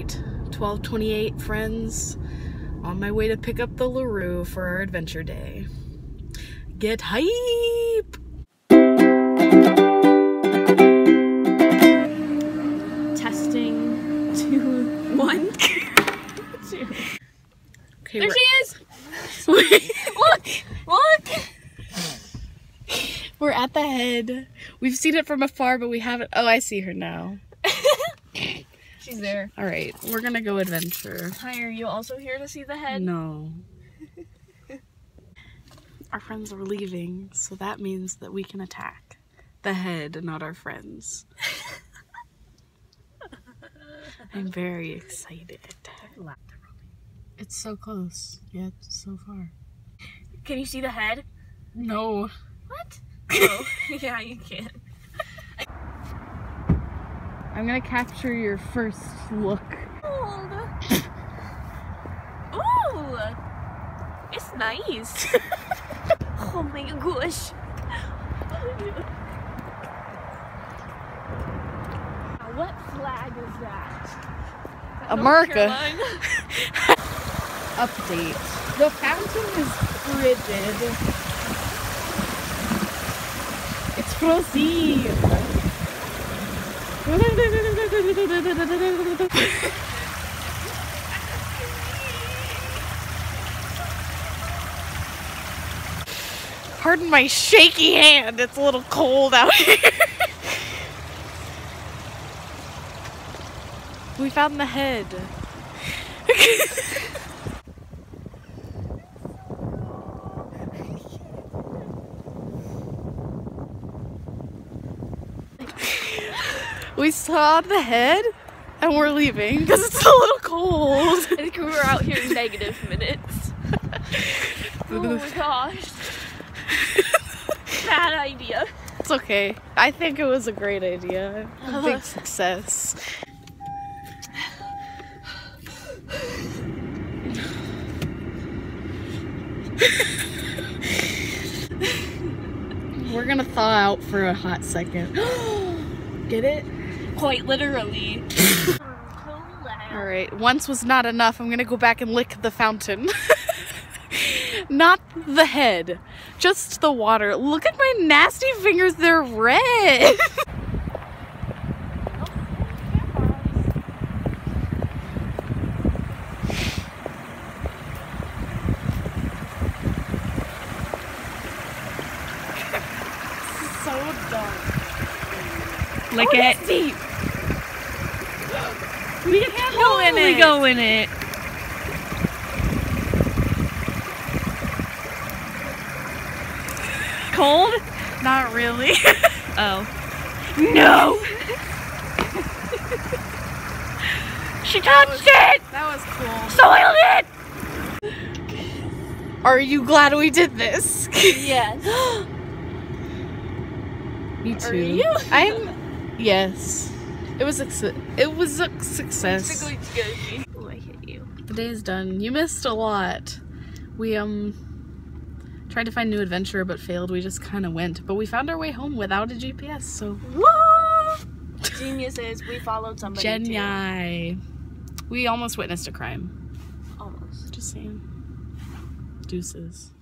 right, 1228 friends. On my way to pick up the LaRue for our adventure day. Get hype! Testing two, one, two. Okay, There she is! Look! Look! We're at the head. We've seen it from afar, but we haven't. Oh, I see her now. She's there. All right, we're gonna go adventure. Hi, are you also here to see the head? No. our friends are leaving, so that means that we can attack the head, not our friends. I'm very excited. It's so close, yet so far. Can you see the head? No. What? Oh, yeah, you can. I'm gonna capture your first look. Ooh! It's nice. oh my gosh. What flag is that? America. Update. The fountain is frigid. It's frozen. Pardon my shaky hand. It's a little cold out here. we found the head. We saw the head and we're leaving because it's a little cold. I think we were out here in negative minutes. Oh my gosh. Bad idea. It's okay. I think it was a great idea. A big success. We're gonna thaw out for a hot second. Get it? Quite literally. Alright, once was not enough. I'm gonna go back and lick the fountain. not the head, just the water. Look at my nasty fingers, they're red. so dark. Lick Oh, it. deep. We can't go in it. go in it. Cold? Not really. Oh. No! she touched it! That was cool. Soiled it! Are you glad we did this? Yes. Me too. Are you? I'm. Yes. It was a it was a success. Oh, I hit you. The day is done. You missed a lot. We um tried to find new adventure but failed. We just kind of went, but we found our way home without a GPS. So Woo! Geniuses, we followed somebody. genius. We almost witnessed a crime. Almost. Just saying. Deuces.